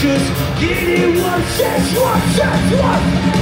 just give me one chance, one chance, one.